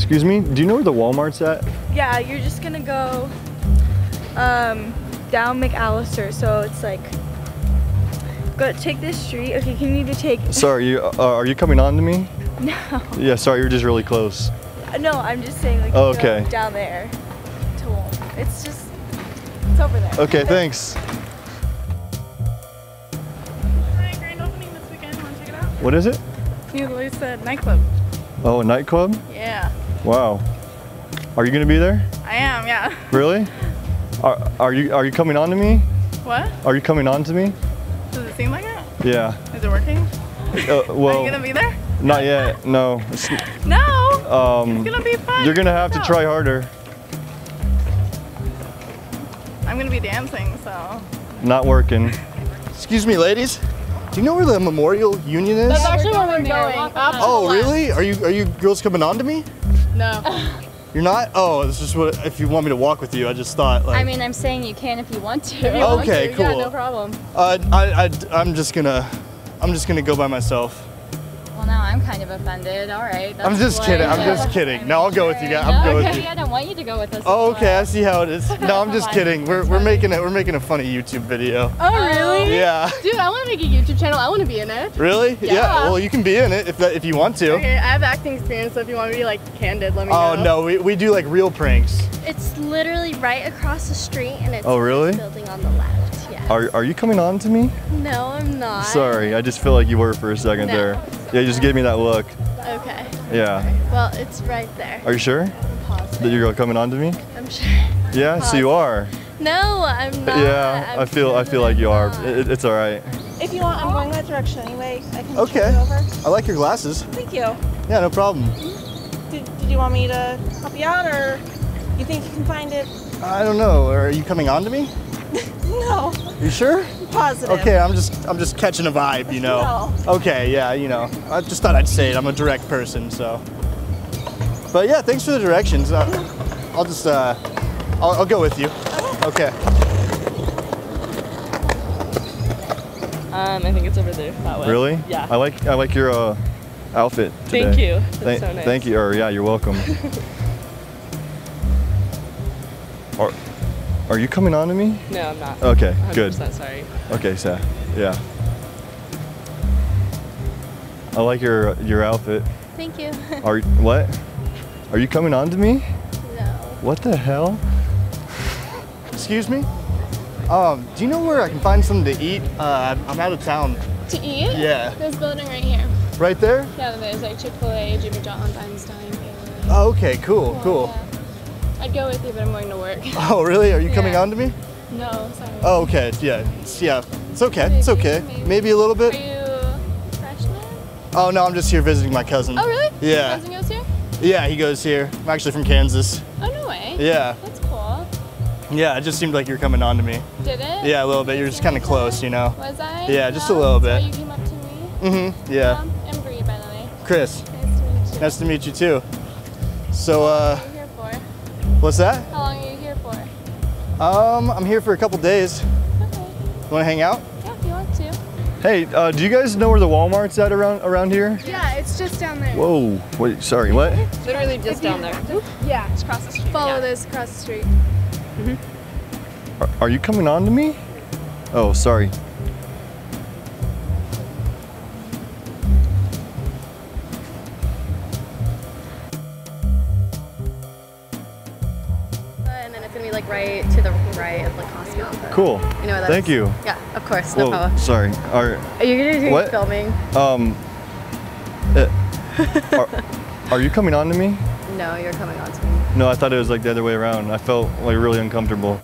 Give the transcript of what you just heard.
Excuse me, do you know where the Walmart's at? Yeah, you're just gonna go um, down McAllister. So it's like, go take this street. Okay, can you either take? Sorry, you, uh, are you coming on to me? No. Yeah, sorry, you're just really close. No, I'm just saying like Oh, you go okay. down there to Walmart. It's just, it's over there. Okay, thanks. Hi, grand opening this weekend. Want to check it out? What is it? New Luisa nightclub. Oh, a nightclub? Yeah, Wow. Are you gonna be there? I am. Yeah. Really? Are, are you are you coming on to me? What? Are you coming on to me? Does it seem like it? Yeah. Is it working? Uh, Are well, you gonna be there? not yet. No. It's- No. Um, It's gonna be fun. you're gonna have to try harder. I'm gonna be dancing, so. Not working. Excuse me, ladies. Do you know where the Memorial Union is? That's actually where we're going. Up Oh, really? Are you are you girls coming on to me? No. You're not? Oh, it's just what if you want me to walk with you. I just thought like I mean, I'm saying you can if you want to. If you want Okay, to, Yeah, cool. no problem. uh, I, I I'm just gonna I'm just gonna go by myself. Well, now I'm kind of offended. All right. I'm that's just kidding. I'm just kidding. No, I'll go with you guys. I'm going okay, with you. I don't want you to go with us. Oh, as okay. I see how it is. No, I'm just kidding. We're, we're making it. We're making a funny YouTube video. Oh, really? Oh. Yeah. Dude, I want to make a YouTube channel. I want to be in it. Really? Yeah. Well, you can be in it if that, if you want to. Okay, I have acting experience, so if you want to be like candid, let me Oh know. no, we, we do like real pranks. It's literally right across the street and it's Oh, really? building on the left. Yeah. Are are you coming on to me? No, I'm not. Sorry, I just feel like you were for a second No. there. Yeah, you just gave me that look. Okay. Yeah. Well, it's right there. Are you sure Positive. that you're coming on to me? I'm sure. Yeah. So you are. No, I'm not. Yeah. I'm I feel I feel like you are. It, it's all right. If you want, I'm going that direction anyway. I can Okay. turn you over. I like your glasses. Thank you. Yeah, no problem. Did, did you want me to help you out, or you think you can find it? I don't know. Are you coming on to me? No. You sure? Positive. Okay, I'm just I'm just catching a vibe, you know. Okay, yeah, you know. I just thought I'd say it. I'm a direct person, so. But yeah, thanks for the directions. Uh, I'll just uh, I'll, I'll go with you. Okay. Um, I think it's over there that way. Really? Yeah. I like I like your uh, outfit. Today. Thank you. That's Thank- so nice. Thank you. Or yeah, you're welcome. are, are you coming on to me? No, I'm not. Okay, 100% good. sorry. Okay, so yeah. I like your your outfit. Thank you. Are what? Are you coming on to me? no. What the hell? Excuse me. Um, do you know where I can find something to eat? Uh, I'm- I'm out of town. To eat? Yeah. This building right here. Right there? Yeah, there's like Chick-fil-A, Jimmy John's, Einstein. Oh, okay, cool, Yeah, cool. yeah. I'd go with you, but I'm going to work. Oh, really? Are you coming on to me? no, sorry. Oh, okay. Yeah. It's, yeah. It's okay. It's okay. maybe. Maybe a little bit. Are you freshman? Oh no, I'm just here visiting my cousin. Oh, really? Yeah. Cousin goes here? Yeah, he goes here. I'm actually from Kansas. Oh, no way. Yeah. That's cool. Yeah, it just seemed like you were coming on to me. Did it? Yeah, a little bit. You're just kind of close, you know. Was I? Yeah, just a little bit. why you came up to me? Mm-hmm. Yeah. Um, I'm Bree, by the way. Chris, Nice to meet you. nice to meet you too. So, uh, what's that? How long are you here for? Um, I'm here for a couple days. Okay. You Want to hang out? Yeah, if you want to. Hey, uh, do you guys know where the Walmart's at around around here? Yeah, it's just down there. Whoa. Wait. Sorry. What? Literally just down there. Yeah. Just across the street. Follow yeah. this across the street. Are, are you coming on to me? Oh, sorry. It's gonna be like right to the right of like Costco. Cool. You know Thank you. Yeah, of course, no Whoa. problem. Sorry. Are Are you gonna do What? filming? um. uh, are, are you coming on to me? No, you're coming on to me. No, I thought it was like the other way around. I felt like really uncomfortable.